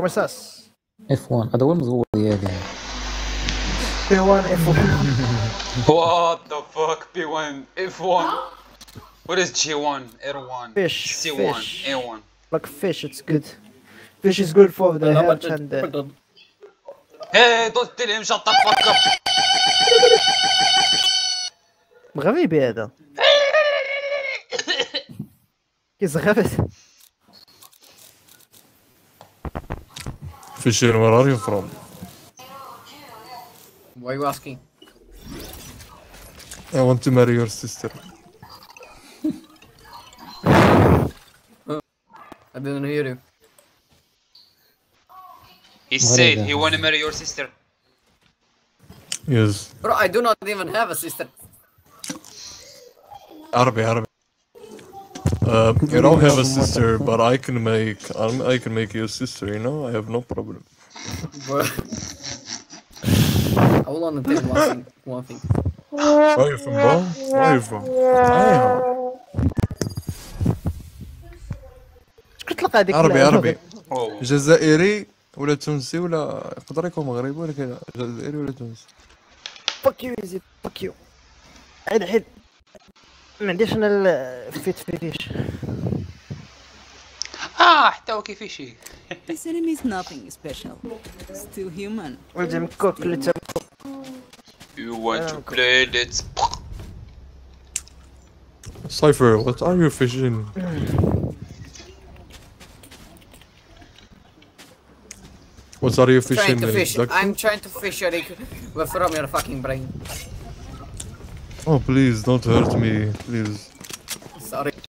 ¿Cómo estás? F1 ادور مزبوط زيادة P1 F1 What the fuck? P1, F1. What is G1, R1, Fish, C1, fish. A1? like fish, it's good. Fish is good for the health and the... Hey, don't tell him shut the fuck up. غريب هذا كيس Fisher, where are you from? Why are you asking? I want to marry your sister. I didn't hear you. He What said he that? wanna marry your sister. Yes. Bro, I do not even have a sister. Arabi, Arabi. Uh, you don't have a sister, but I can make I'm, I can make you a sister. You know, I have no problem. I will only tell one thing. One thing. Where are you from, bro? Where are you from? Damn. اش قلت لك هذيك عربي عربي Oh. جزائري ولا تونسي ولا يقدر يكون مغربي ولكن جزائري ولا تونسي فك يو ايزي فك يو عيد عيد ما عنديش انا الفيت في فيش Ah, حتى هو كيف شيء. This enemy is nothing special. Still human. ولازم كوك لتا You want to play? Let's. Cypher, what are you fishing? What are you fishing? Trying to uh, fish. duck? I'm trying to fish your dick from your fucking brain. Oh please, don't hurt me, please. Sorry.